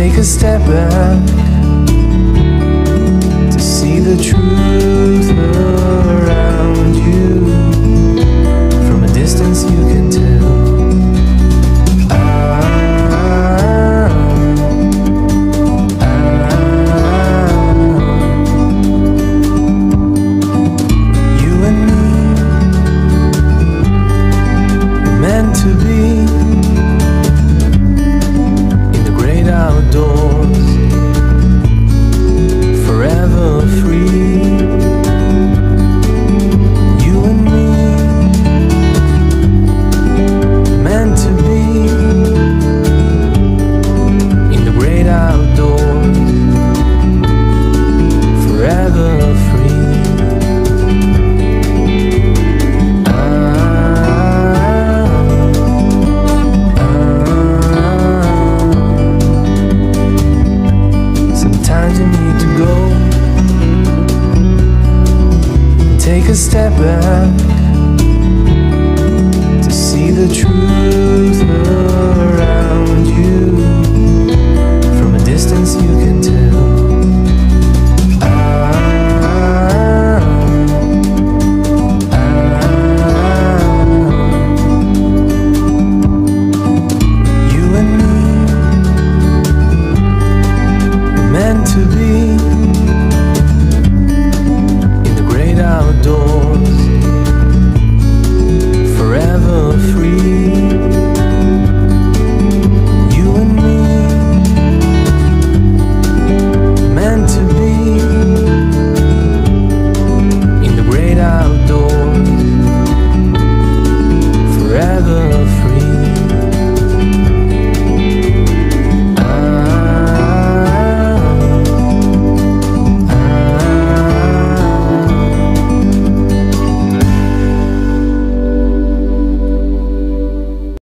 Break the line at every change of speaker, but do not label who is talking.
take a step back to see the truth a step back.